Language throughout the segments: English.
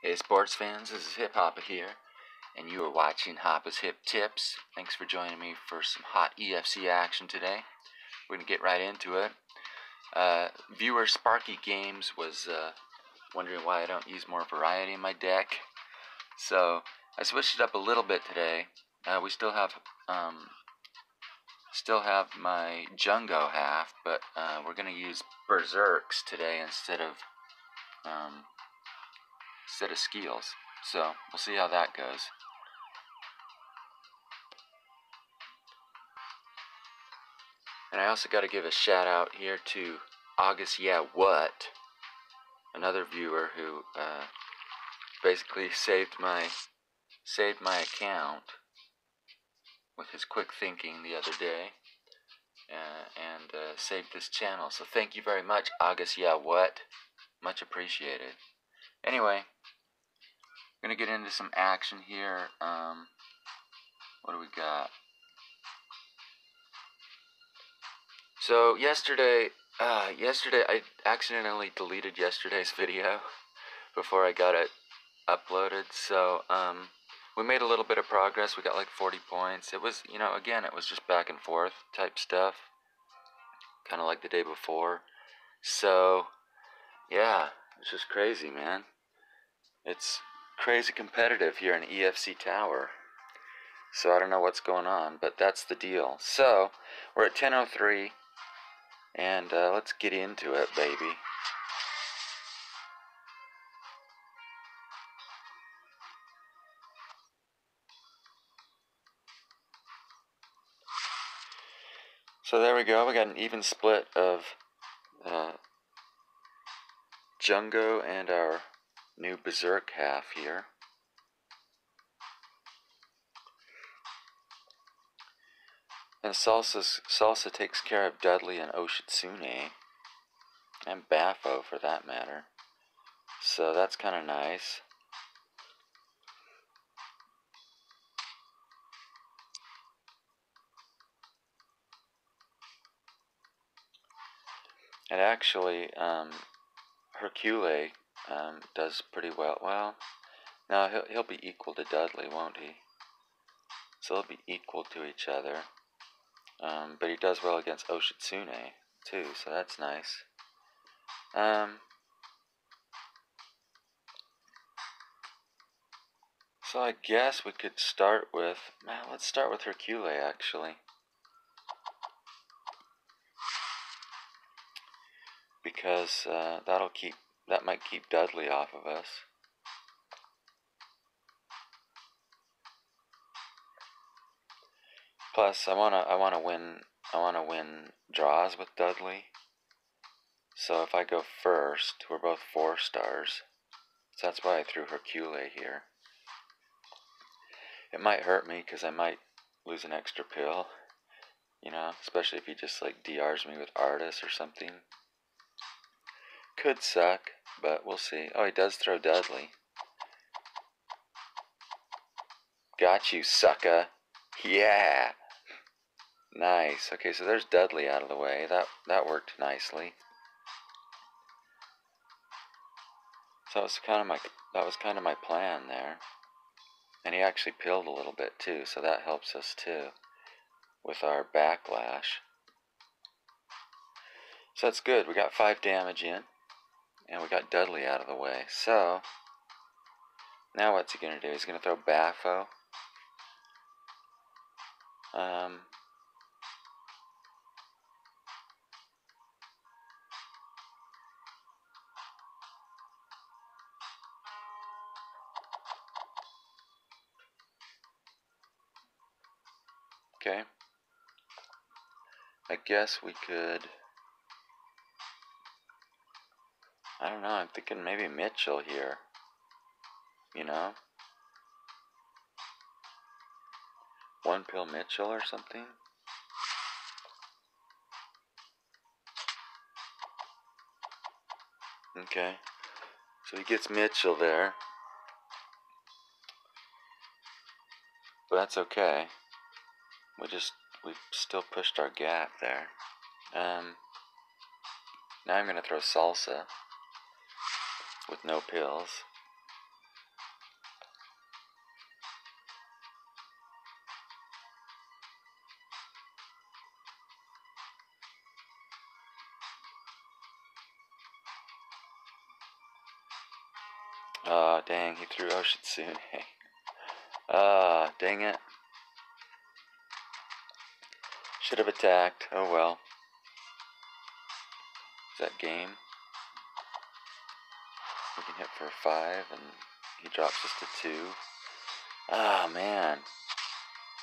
Hey sports fans, this is Hip Hoppa here, and you are watching Hoppa's Hip Tips. Thanks for joining me for some hot EFC action today. We're going to get right into it. Uh, viewer Sparky Games was uh, wondering why I don't use more variety in my deck. So I switched it up a little bit today. Uh, we still have um, still have my Jungo half, but uh, we're going to use Berserks today instead of um, instead of skills. So we'll see how that goes. And I also got to give a shout out here to August Yeah What, another viewer who uh, basically saved my saved my account with his quick thinking the other day uh, and uh, saved this channel. So thank you very much, August Yeah What, much appreciated. Anyway, I'm gonna get into some action here. Um, what do we got? So yesterday, uh, yesterday I accidentally deleted yesterday's video before I got it uploaded. So um, we made a little bit of progress. We got like 40 points. It was, you know, again, it was just back and forth type stuff, kind of like the day before. So yeah, it's just crazy, man. It's crazy competitive here in EFC Tower. So I don't know what's going on, but that's the deal. So we're at 10:03, and uh, let's get into it, baby. So there we go. We got an even split of uh, Jungo and our new Berserk half here. And Salsa's, Salsa takes care of Dudley and Oshitsune, and Baffo for that matter. So that's kind of nice. And actually, um, Hercule um, does pretty well. Well, no, he'll, he'll be equal to Dudley, won't he? So they'll be equal to each other. Um, but he does well against Oshitsune, too, so that's nice. Um, so I guess we could start with, man, let's start with Hercule, actually. Because uh, that'll keep that might keep Dudley off of us. Plus, I wanna I wanna win I wanna win draws with Dudley. So if I go first, we're both four stars. So that's why I threw Hercule here. It might hurt me because I might lose an extra pill. You know, especially if he just like DRs me with Artis or something. Could suck. But we'll see. Oh, he does throw Dudley. Got you, sucker. Yeah. Nice. Okay, so there's Dudley out of the way. That that worked nicely. So that was kind of my that was kind of my plan there. And he actually peeled a little bit too, so that helps us too with our backlash. So that's good. We got five damage in. And we got Dudley out of the way. So, now what's he going to do? He's going to throw Baffo. Um, okay. I guess we could... I don't know, I'm thinking maybe Mitchell here. You know? One pill Mitchell or something? Okay. So he gets Mitchell there. But that's okay. We just, we've still pushed our gap there. Um, now I'm going to throw Salsa with no pills. Ah, oh, dang, he threw Oshitsune. ah, dang it. Should have attacked. Oh well. Is that game? For five, and he drops us to two. Ah, man.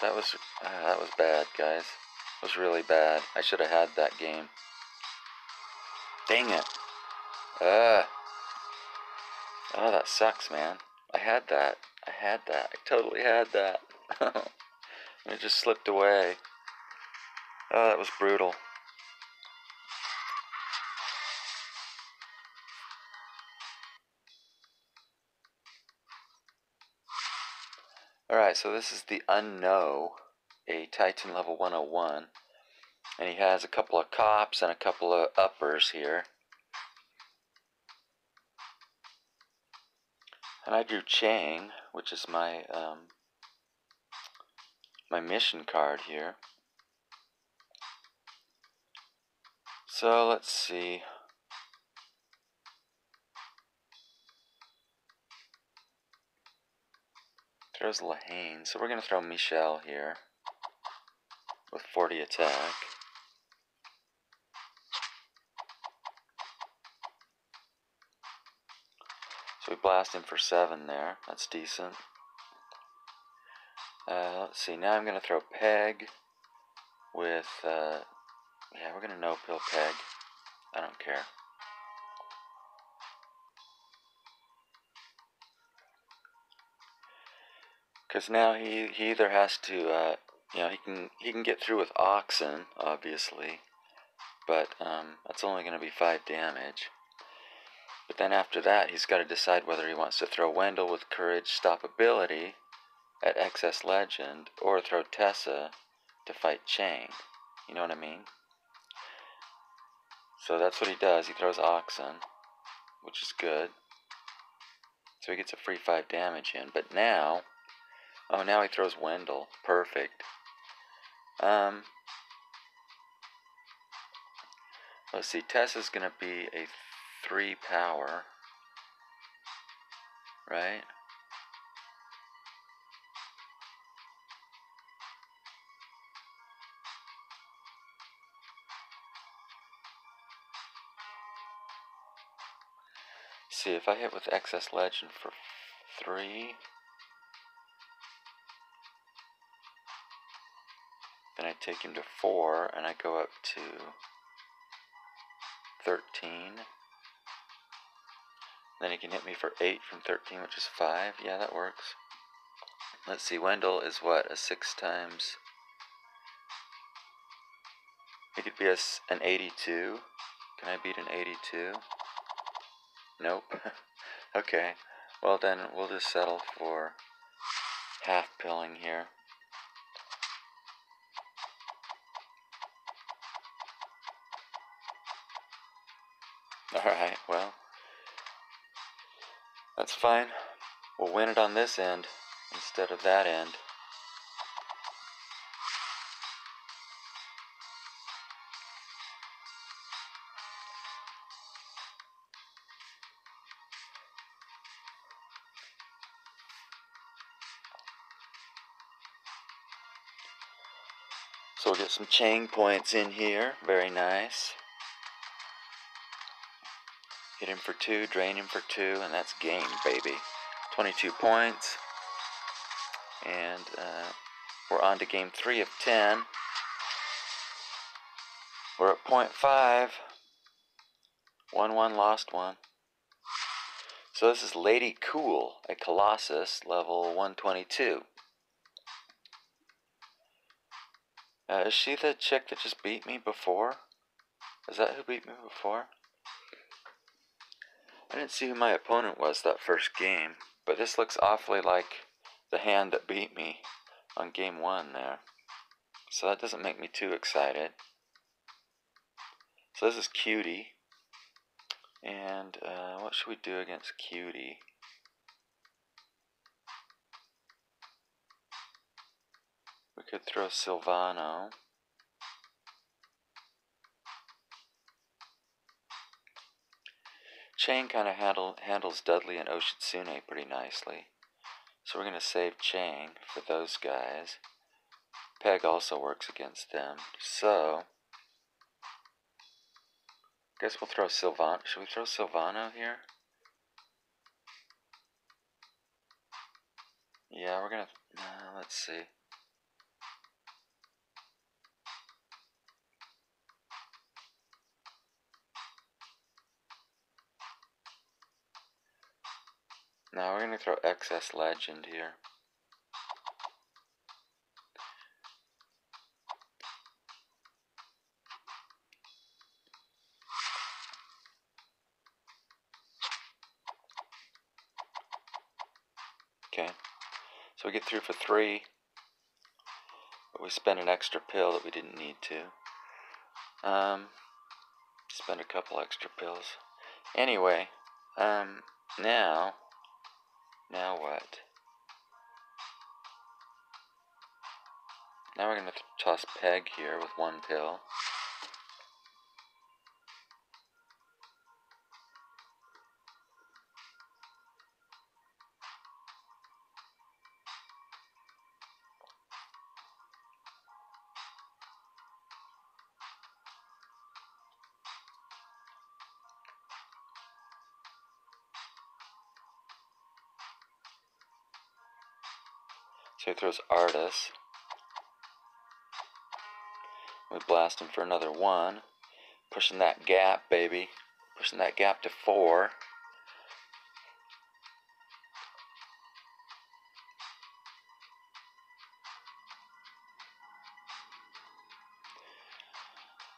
That was uh, that was bad, guys. It was really bad. I should have had that game. Dang it. Ah. Oh, that sucks, man. I had that. I had that. I totally had that. it just slipped away. Oh, that was brutal. Alright, so this is the Unknow, a Titan level 101. And he has a couple of cops and a couple of uppers here. And I drew Chang, which is my um, my mission card here. So let's see. Throws Lahane, so we're going to throw Michelle here with 40 attack. So we blast him for 7 there. That's decent. Uh, let's see, now I'm going to throw Peg with, uh, yeah, we're going to no-pill Peg. I don't care. Because now he, he either has to, uh, you know, he can he can get through with Oxen, obviously, but um, that's only going to be 5 damage. But then after that, he's got to decide whether he wants to throw Wendell with Courage Stoppability at excess Legend or throw Tessa to fight Chang. You know what I mean? So that's what he does. He throws Oxen, which is good. So he gets a free 5 damage in. But now, oh, now he throws Wendell. Perfect. Um, let's see. Tessa's going to be a three power, right? See, if I hit with excess Legend for three, then I take him to four, and I go up to 13. Then he can hit me for 8 from 13, which is 5. Yeah, that works. Let's see, Wendell is what? A 6 times... He could be a, an 82. Can I beat an 82? Nope. okay. Well then, we'll just settle for half pilling here. Alright, well... That's fine. We'll win it on this end instead of that end. So we'll get some chain points in here. Very nice. Hit him for two, drain him for two, and that's game, baby. 22 points. And uh, we're on to game three of 10. We're at point five. 1 1 lost one. So this is Lady Cool, a Colossus, level 122. Uh, is she the chick that just beat me before? Is that who beat me before? I didn't see who my opponent was that first game, but this looks awfully like the hand that beat me on game one there. So that doesn't make me too excited. So this is Cutie. And uh, what should we do against Cutie? We could throw Silvano. Chain kind of handle, handles Dudley and Oshitsune pretty nicely. So we're going to save Chain for those guys. Peg also works against them. So, guess we'll throw Sylvan. Should we throw Sylvano here? Yeah, we're gonna. Uh, let's see. Now we're going to throw excess legend here. Okay, so we get through for three, but we spent an extra pill that we didn't need to. Um, spend a couple extra pills. Anyway, um, now now what? Now we're going to toss Peg here with one pill. So he throws Artis. We blast him for another one. Pushing that gap, baby. Pushing that gap to four.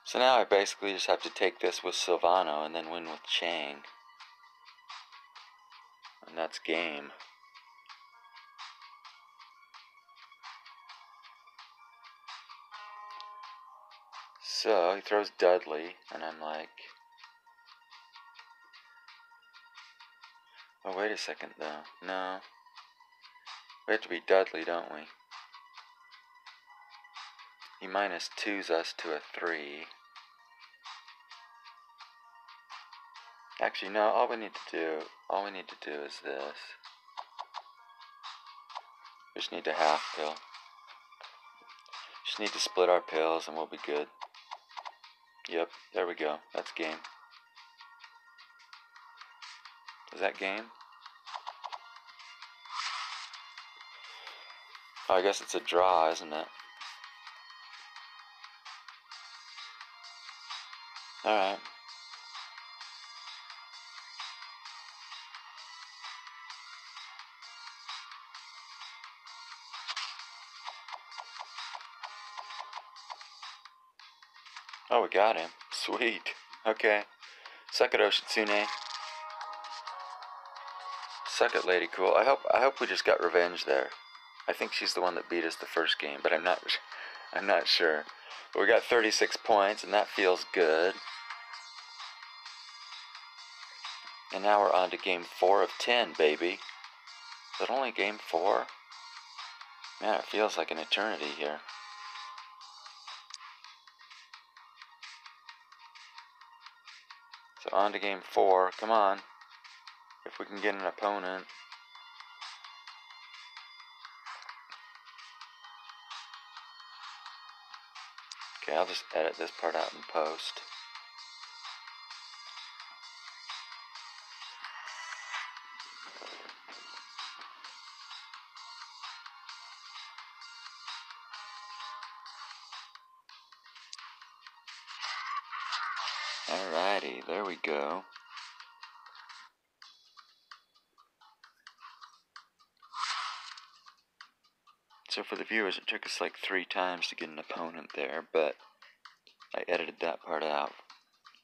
So now I basically just have to take this with Silvano and then win with Chang. And that's game. So he throws Dudley, and I'm like, oh, wait a second though. No. We have to be Dudley, don't we? He minus twos us to a three. Actually, no, all we need to do, all we need to do is this. We just need to half pill. Just need to split our pills and we'll be good. Yep, there we go. That's game. Is that game? Oh, I guess it's a draw, isn't it? Alright. Oh, we got him. Sweet. Okay. Suck it, Oshitsune. Suck it, Lady Cool. I hope I hope we just got revenge there. I think she's the one that beat us the first game, but I'm not I'm not sure. But we got 36 points, and that feels good. And now we're on to game four of 10, baby. Is that only game four? Man, it feels like an eternity here. So on to game four. Come on. If we can get an opponent. Okay, I'll just edit this part out in post. Alrighty, there we go. So for the viewers, it took us like three times to get an opponent there, but I edited that part out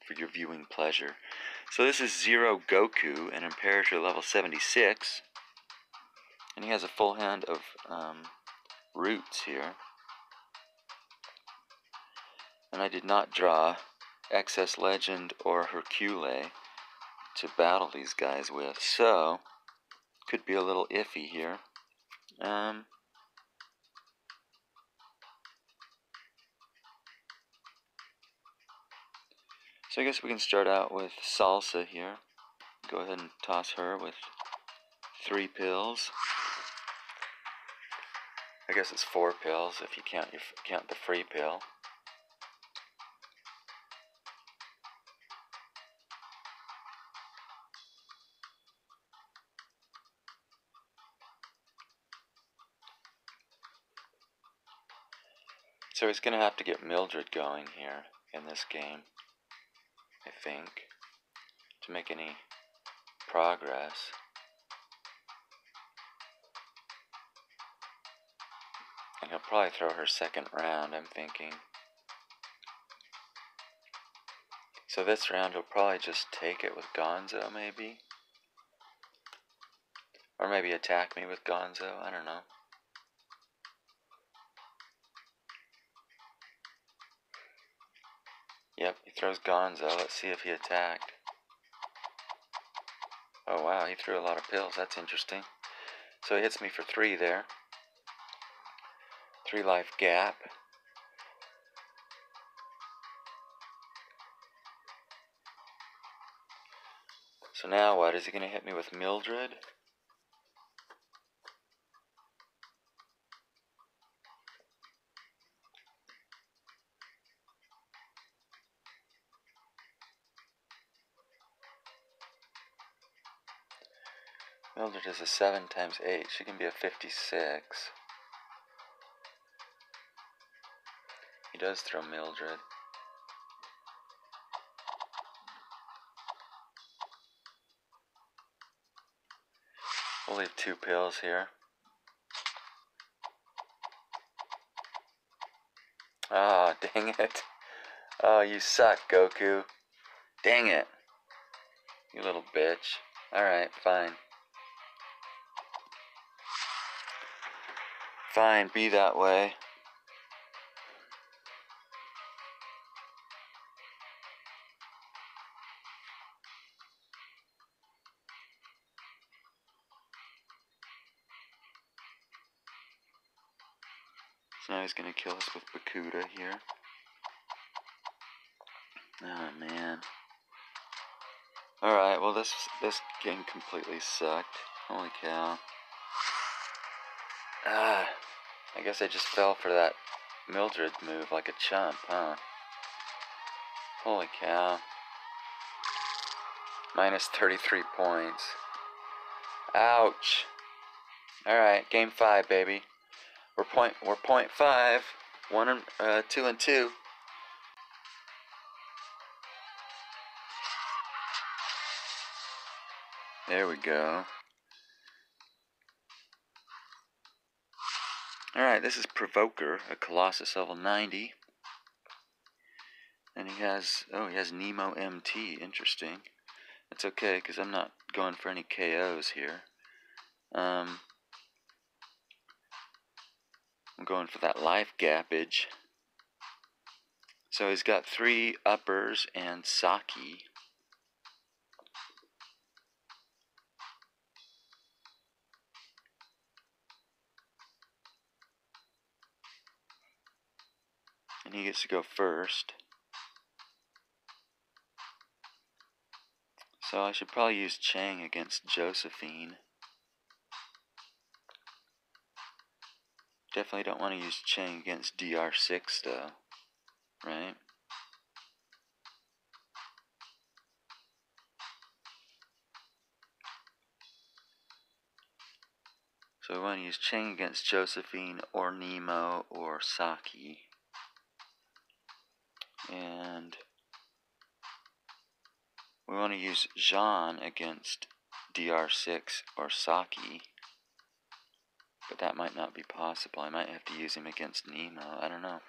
for your viewing pleasure. So this is Zero Goku, an Imperator level 76, and he has a full hand of um, roots here. And I did not draw Excess Legend or Hercule to battle these guys with. So, could be a little iffy here. Um, so I guess we can start out with Salsa here. Go ahead and toss her with three pills. I guess it's four pills if you count you count the free pill. So he's going to have to get Mildred going here in this game, I think, to make any progress. And he'll probably throw her second round, I'm thinking. So this round he'll probably just take it with Gonzo, maybe? Or maybe attack me with Gonzo, I don't know. Throws Gonzo. Let's see if he attacked. Oh wow, he threw a lot of pills. That's interesting. So he hits me for three there. Three life gap. So now what? Is he going to hit me with Mildred? Mildred is a 7 times 8. She can be a 56. He does throw Mildred. We'll leave two pills here. Ah, oh, dang it. Oh, you suck, Goku. Dang it. You little bitch. Alright, fine. Fine, be that way. So now he's gonna kill us with Bakuda here. Oh man. Alright, well this this game completely sucked. Holy cow. Ah. I guess I just fell for that Mildred move like a chump, huh? Holy cow. Minus 33 points. Ouch. Alright, game five, baby. We're point we're point five. One and uh, two and two. There we go. Alright, this is Provoker, a Colossus level 90. And he has, oh, he has Nemo MT, interesting. That's okay, because I'm not going for any KOs here. Um, I'm going for that life gappage. So he's got three uppers and Saki. He gets to go first. So I should probably use Chang against Josephine. Definitely don't want to use Chang against DR6 though, right? So we want to use Chang against Josephine or Nemo or Saki and we want to use Jean against DR6 or Saki but that might not be possible. I might have to use him against Nemo. I don't know.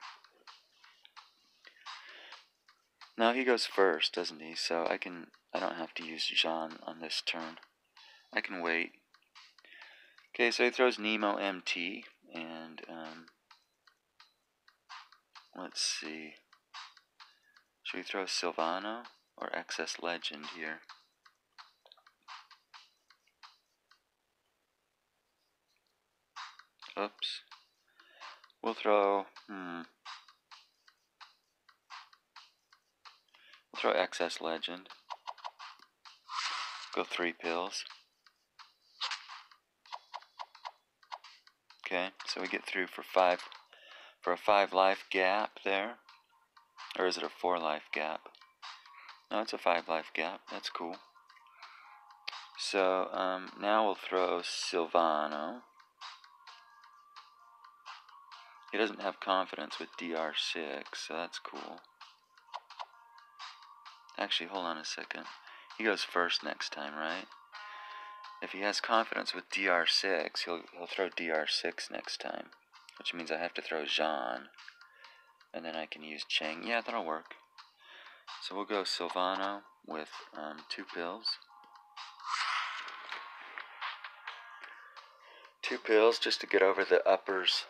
Now he goes first doesn't he? So I can I don't have to use Jean on this turn. I can wait. Okay so he throws Nemo MT and um, let's see should we throw Silvano or Excess Legend here? Oops. We'll throw, hmm. We'll throw Excess Legend. Go three pills. Okay, so we get through for five, for a five life gap there. Or is it a four life gap? No, it's a five life gap. That's cool. So, um, now we'll throw Silvano. He doesn't have confidence with DR6, so that's cool. Actually, hold on a second. He goes first next time, right? If he has confidence with DR6, he'll, he'll throw DR6 next time. Which means I have to throw Jean. And then I can use Chang. Yeah, that'll work. So we'll go Silvano with um, two pills. Two pills just to get over the uppers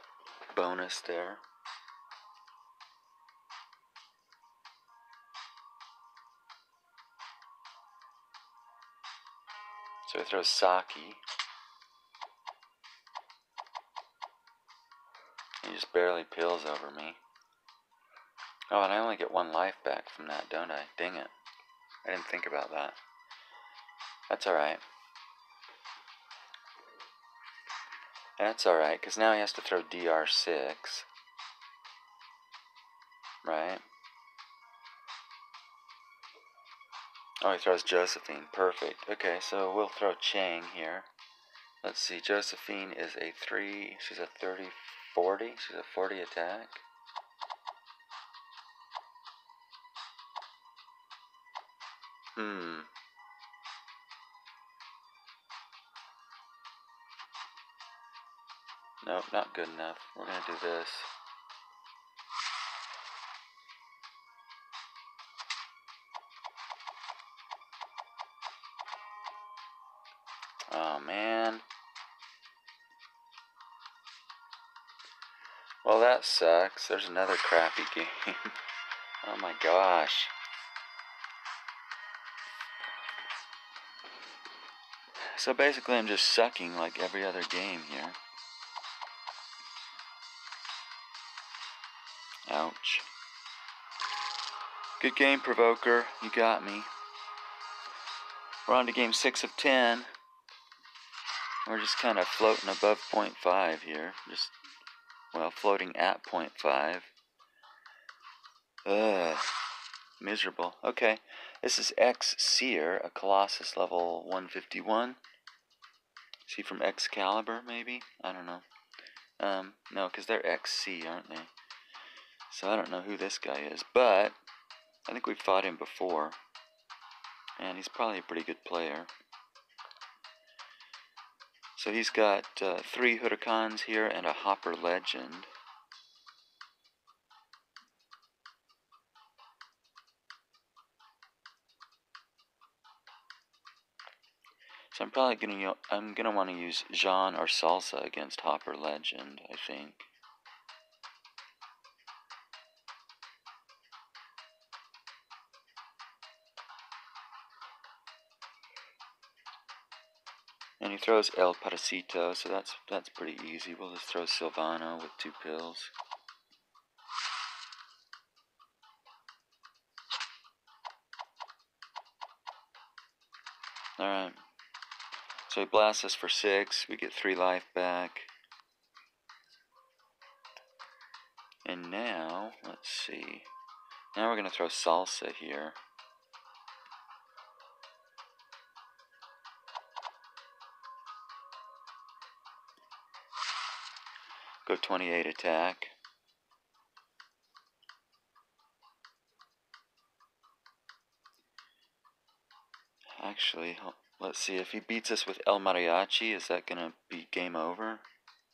bonus there. So I throw Saki. He just barely peels over me. Oh, and I only get one life back from that, don't I? Dang it. I didn't think about that. That's alright. That's alright, because now he has to throw DR6. Right? Oh, he throws Josephine. Perfect. Okay, so we'll throw Chang here. Let's see, Josephine is a 3, she's a 30, 40. She's a 40 attack. Hmm. Nope, not good enough. We're gonna do this. Oh man. Well, that sucks. There's another crappy game. oh my gosh. So basically, I'm just sucking like every other game here. Ouch. Good game, Provoker. You got me. We're on to game 6 of 10. We're just kind of floating above 0.5 here. Just, well, floating at 0.5. Ugh. Miserable. Okay. This is X Seer, a Colossus level 151. Is he from Excalibur, maybe? I don't know. Um, no, because they're XC, aren't they? So I don't know who this guy is, but I think we've fought him before. And he's probably a pretty good player. So he's got uh, three Huracans here and a Hopper Legend. So I'm probably gonna I'm gonna want to use Jean or Salsa against Hopper Legend. I think. And he throws El Parasito, so that's that's pretty easy. We'll just throw Silvano with two pills. Alright. So he blasts us for six. We get three life back. And now, let's see. Now we're going to throw salsa here. Go 28 attack. Actually, let's see. If he beats us with El Mariachi, is that going to be game over?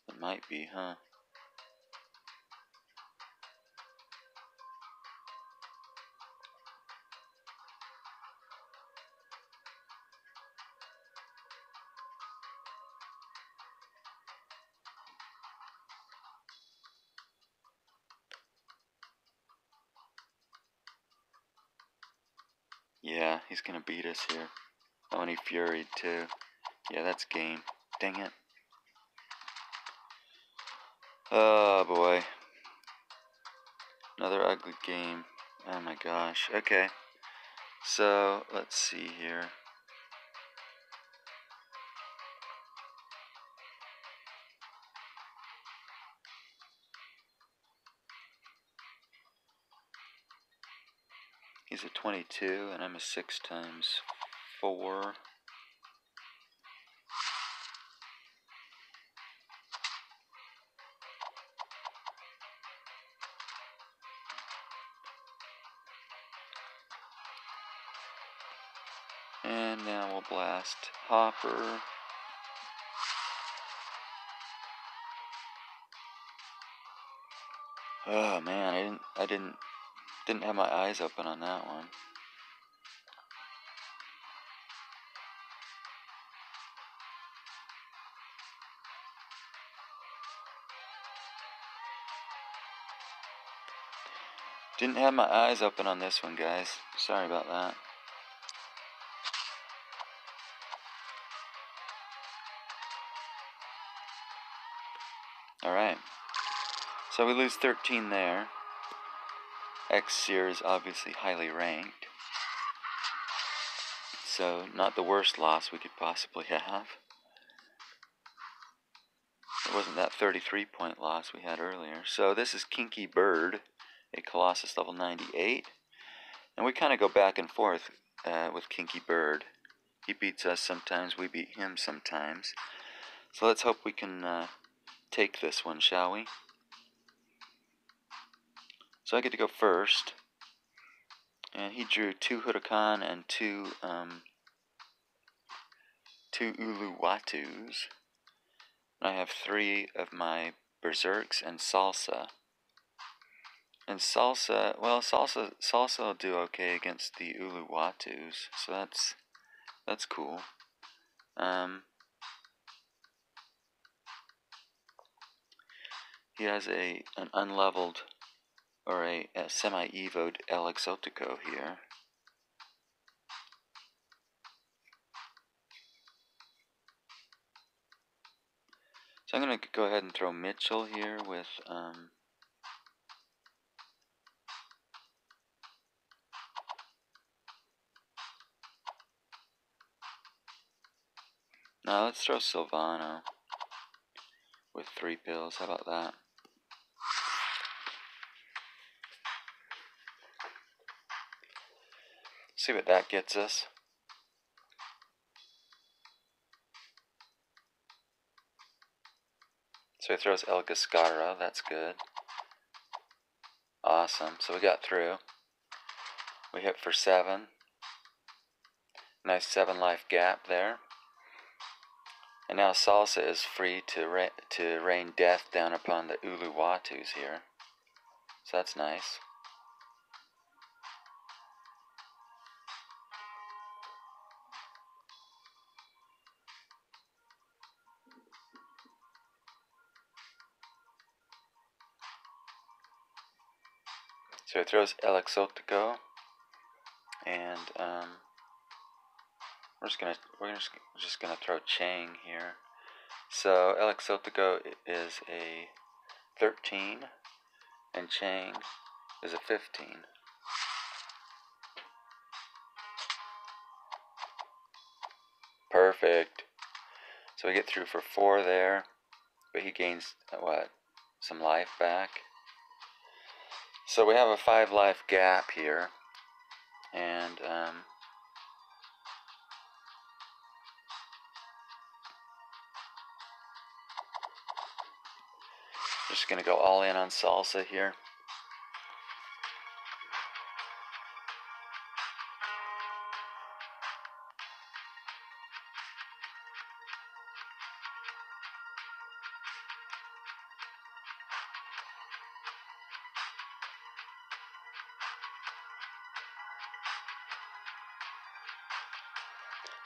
It might be, huh? Yeah, he's gonna beat us here. Oh, Fury furied too. Yeah, that's game. Dang it. Oh boy. Another ugly game. Oh my gosh. Okay. So, let's see here. He's a 22 and I'm a 6 times 4. And now we'll blast Hopper. Oh man, I didn't I didn't didn't have my eyes open on that one. Didn't have my eyes open on this one, guys. Sorry about that. Alright. So we lose 13 there. X-Seer is obviously highly ranked. So, not the worst loss we could possibly have. It wasn't that 33 point loss we had earlier. So, this is Kinky Bird, a Colossus level 98. And we kind of go back and forth uh, with Kinky Bird. He beats us sometimes, we beat him sometimes. So, let's hope we can uh, take this one, shall we? So I get to go first. And he drew two Huracan and two, um, two Uluwatus. And I have three of my Berserks and Salsa. And Salsa, well, Salsa, Salsa will do okay against the Uluwatus, so that's, that's cool. Um, he has a, an unleveled or a, a semi-evoed El Exotico here. So I'm going to go ahead and throw Mitchell here with um, Now let's throw Silvano with three pills. How about that? See what that gets us. So he throws El Gascara, that's good. Awesome, so we got through. We hit for seven. Nice seven life gap there. And now Salsa is free to, ra to rain death down upon the Uluwatus here. So that's nice. So he throws El and um, we're just gonna we're just just gonna throw Chang here. So El Exotico is a 13, and Chang is a 15. Perfect. So we get through for four there, but he gains what? Some life back. So we have a five life gap here, and um, just gonna go all in on salsa here.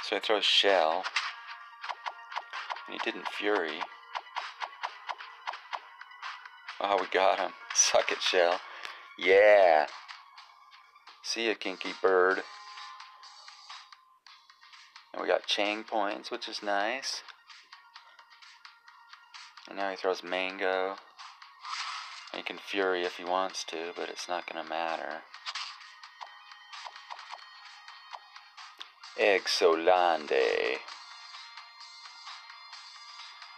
So I throw Shell. And he didn't Fury. Oh, we got him. Suck it, Shell. Yeah. See ya, Kinky Bird. And we got Chang points, which is nice. And now he throws Mango. And he can Fury if he wants to, but it's not going to matter. Exolande.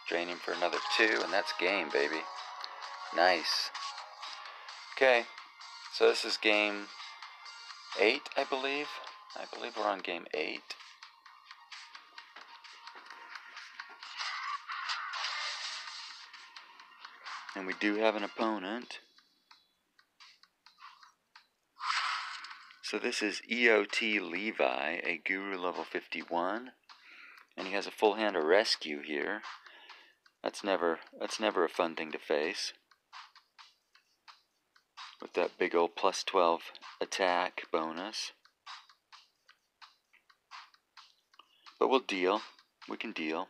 Draining for another two, and that's game, baby. Nice. Okay, so this is game eight, I believe. I believe we're on game eight. And we do have an opponent. So this is EOT Levi, a Guru level 51. And he has a full hand of rescue here. That's never that's never a fun thing to face. With that big old plus 12 attack bonus. But we'll deal. We can deal.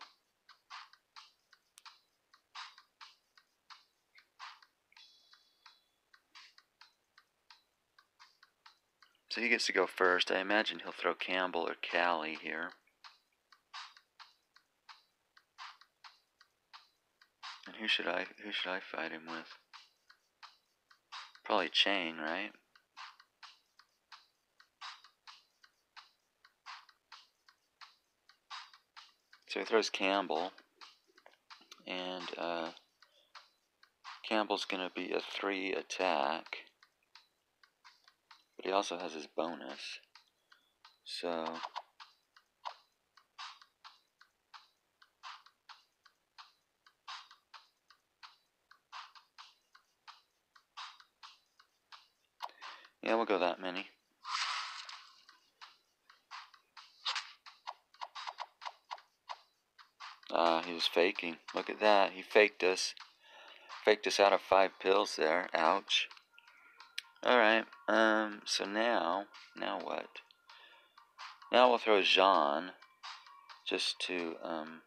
So he gets to go first. I imagine he'll throw Campbell or Callie here. And who should I who should I fight him with? Probably Chang, right? So he throws Campbell, and uh, Campbell's going to be a three attack, but he also has his bonus. So yeah, we'll go that many. Ah, uh, he was faking. Look at that. He faked us. Faked us out of five pills there. Ouch. Alright, um, so now, now what? Now we'll throw Jean, just to, um,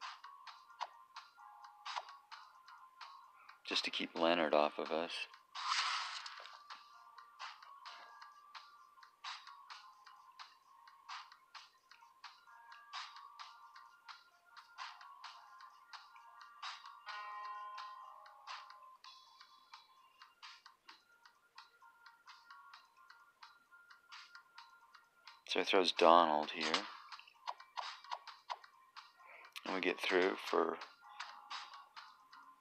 just to keep Leonard off of us. So he throws Donald here. And we get through for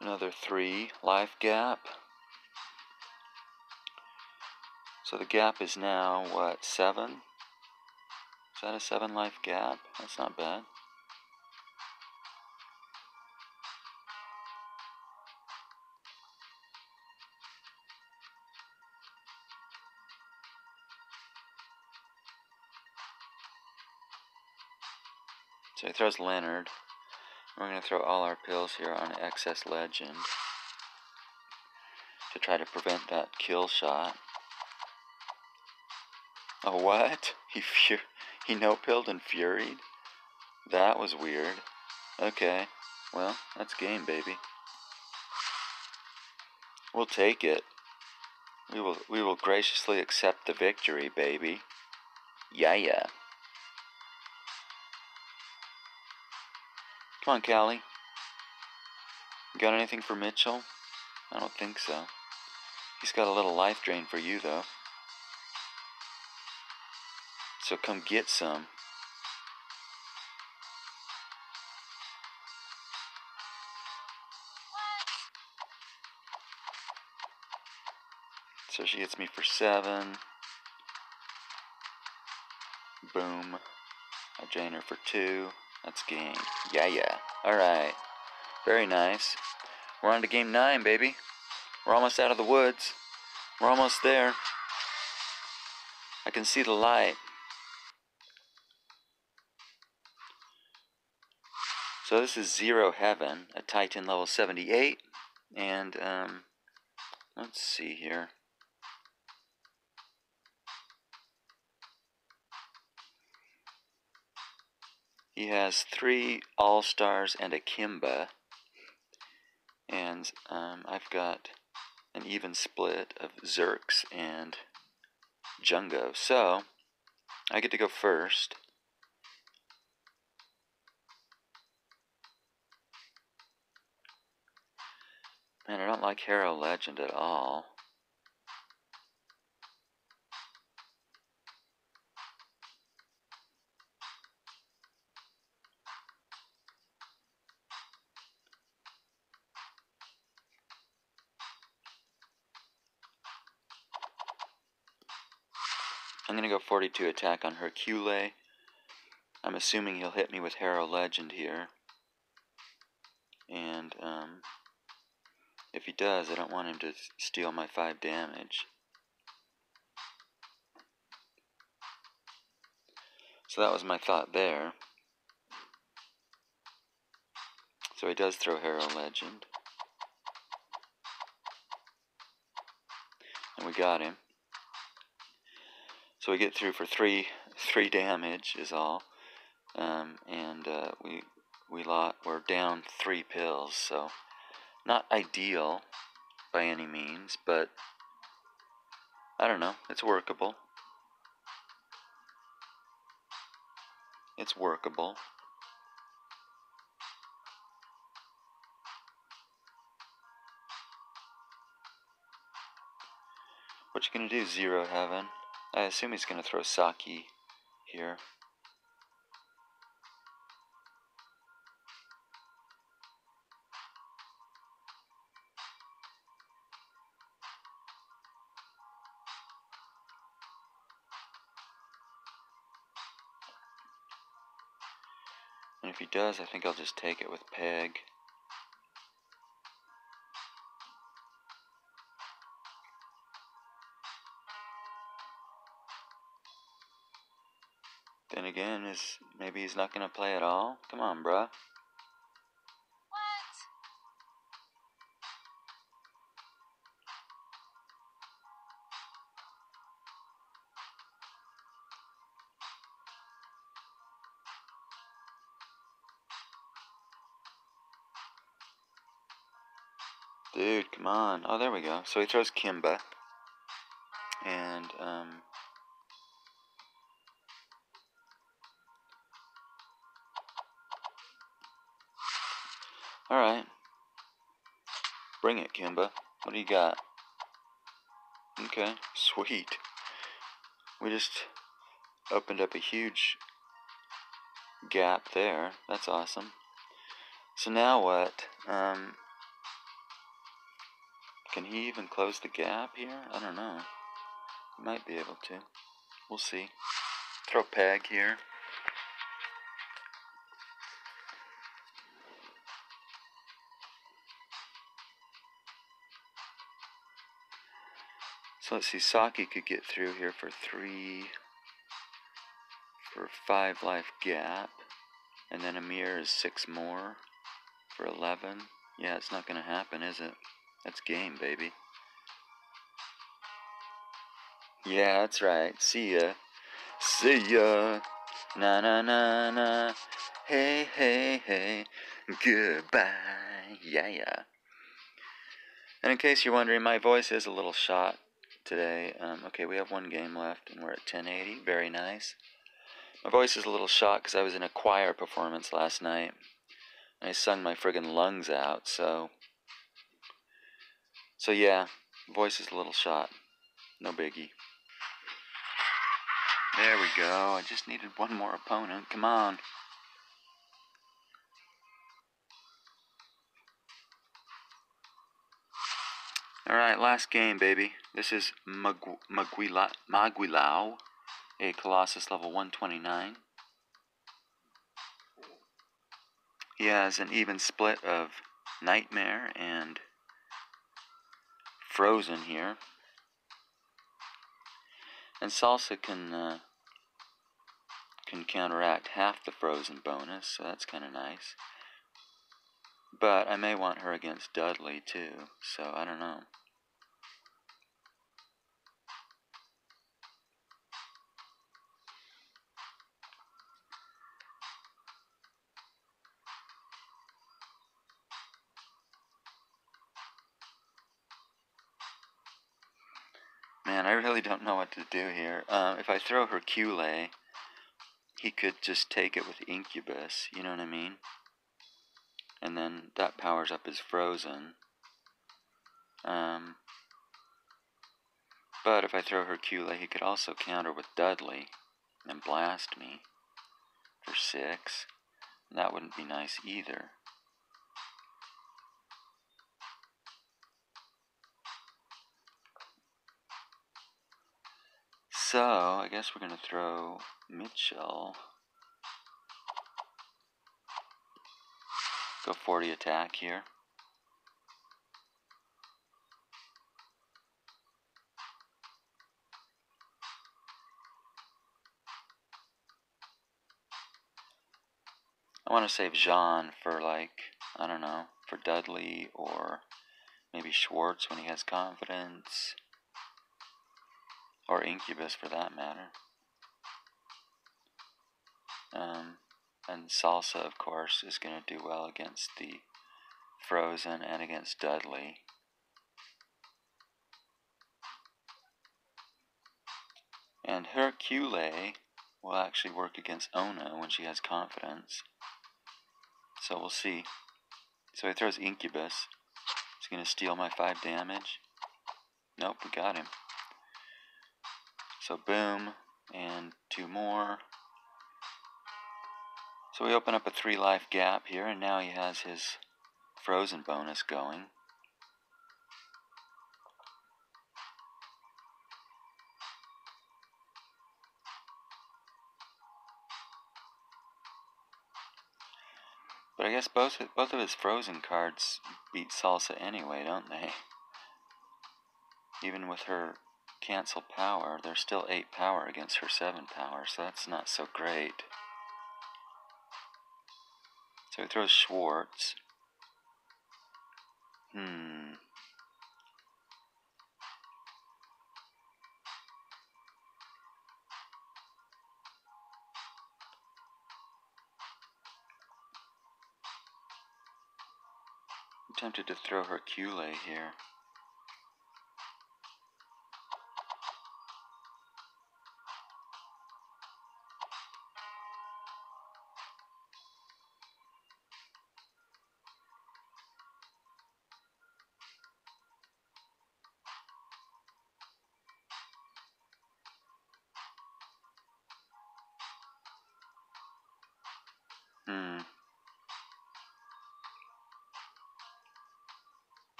another three life gap. So the gap is now, what, seven? Is that a seven life gap? That's not bad. So he throws Leonard. We're going to throw all our pills here on Excess Legend to try to prevent that kill shot. Oh, what? He fu he no-pilled and furied? That was weird. Okay, well, that's game, baby. We'll take it. We will we will graciously accept the victory, baby. Yeah, yeah. Come on, Callie. Got anything for Mitchell? I don't think so. He's got a little life drain for you, though. So come get some. So she hits me for seven. Boom. I drain her for two. That's game. Yeah, yeah. Alright. Very nice. We're on to game nine, baby. We're almost out of the woods. We're almost there. I can see the light. So this is Zero Heaven, a Titan level 78. And, um, let's see here. He has three All Stars and a Kimba, and um, I've got an even split of Zerks and Jungo. So I get to go first. Man, I don't like Hero Legend at all. I'm going to go 42 attack on Hercule. I'm assuming he'll hit me with Harrow Legend here. And, um, if he does, I don't want him to steal my 5 damage. So that was my thought there. So he does throw Harrow Legend. And we got him. So we get through for three three damage is all. Um, and uh, we we lot we're down three pills, so not ideal by any means, but I don't know, it's workable. It's workable. What you gonna do, Zero Heaven? I assume he's gonna throw Saki here. And if he does, I think I'll just take it with Peg. Maybe he's not gonna play at all? Come on, bruh. What? Dude, come on. Oh, there we go. So he throws Kimba. And, um... Bring it, Kimba. What do you got? Okay, sweet. We just opened up a huge gap there. That's awesome. So now what? Um, can he even close the gap here? I don't know. He might be able to. We'll see. Throw Peg here. So let's see, Saki could get through here for three, for five life gap. And then Amir is six more for 11. Yeah, it's not going to happen, is it? That's game, baby. Yeah, that's right. See ya. See ya. Na na na na. Hey, hey, hey. Goodbye. Yeah, yeah. And in case you're wondering, my voice is a little shot today. Um, okay, we have one game left, and we're at 1080. Very nice. My voice is a little shot because I was in a choir performance last night. I sung my friggin' lungs out, so. So, yeah, voice is a little shot. No biggie. There we go. I just needed one more opponent. Come on. Alright, last game, baby. This is Magu Maguila Maguilao, a Colossus level 129. He has an even split of Nightmare and Frozen here. And Salsa can uh, can counteract half the Frozen bonus, so that's kind of nice. But I may want her against Dudley too, so I don't know. Man, I really don't know what to do here. Uh, if I throw Hercule, he could just take it with Incubus, you know what I mean? And then that powers up his Frozen. Um, but if I throw Hercule, he could also counter with Dudley and blast me for six. That wouldn't be nice either. So, I guess we're going to throw Mitchell. Go 40 attack here. I want to save Jean for like, I don't know, for Dudley or maybe Schwartz when he has confidence. Or Incubus for that matter. Um, and Salsa, of course, is going to do well against the Frozen and against Dudley. And Hercule will actually work against Ona when she has confidence. So we'll see. So he throws Incubus. He's going to steal my 5 damage. Nope, we got him. So boom, and two more. So we open up a 3 life gap here, and now he has his frozen bonus going. But I guess both both of his frozen cards beat Salsa anyway, don't they? Even with her cancel power, there's still 8 power against her 7 power, so that's not so great. So he throws Schwartz. Hmm. Tempted to throw Hercule here.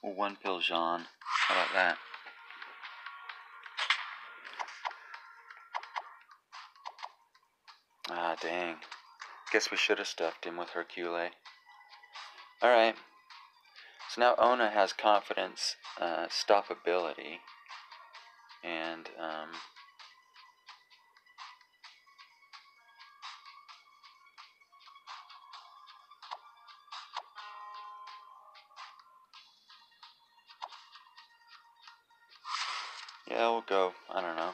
One pill Jean. How about that? Ah, dang. Guess we should have stuffed him with Hercule. Alright. So now Ona has confidence, uh, stoppability, and, um, Yeah, go, I don't know,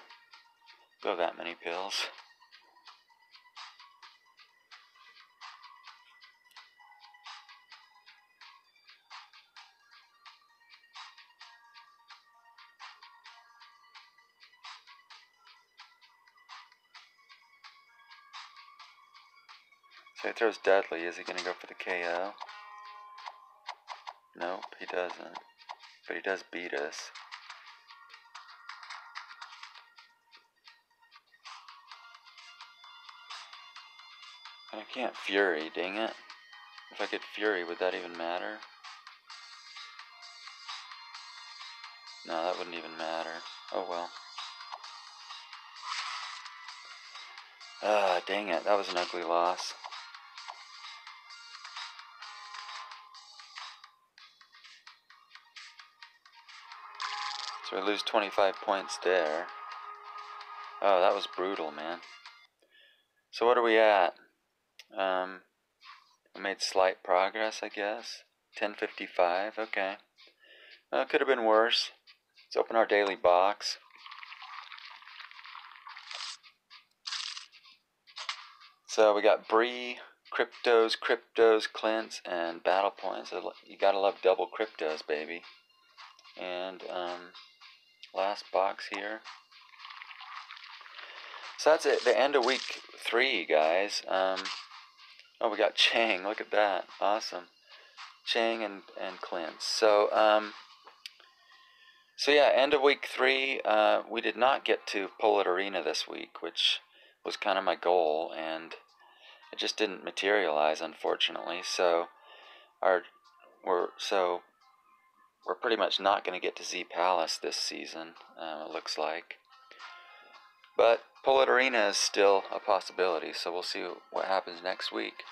go that many pills. So he throws Dudley. Is he going to go for the KO? Nope, he doesn't. But he does beat us. Can't Fury, dang it. If I could Fury, would that even matter? No, that wouldn't even matter. Oh well. Ah, dang it. That was an ugly loss. So I lose 25 points there. Oh, that was brutal, man. So what are we at? Um, I made slight progress, I guess. 1055, okay. It could have been worse. Let's open our daily box. So we got Bree, Cryptos, Cryptos, Clintz, and Battle Points. You gotta love double Cryptos, baby. And, um, last box here. So that's it. The end of week three, guys. Um, oh, we got Chang. Look at that. Awesome. Chang and, and Clint. So, um, so yeah, end of week three. Uh, we did not get to Polit Arena this week, which was kind of my goal, and it just didn't materialize, unfortunately. So our we're so we're pretty much not going to get to Z Palace this season. Uh, it looks like, but Pullet Arena is still a possibility. So we'll see what happens next week.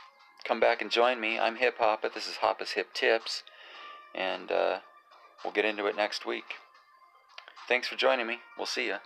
Come back and join me. I'm Hip Hoppa. This is Hoppa's Hip Tipz, and uh, we'll get into it next week. Thanks for joining me. We'll see ya.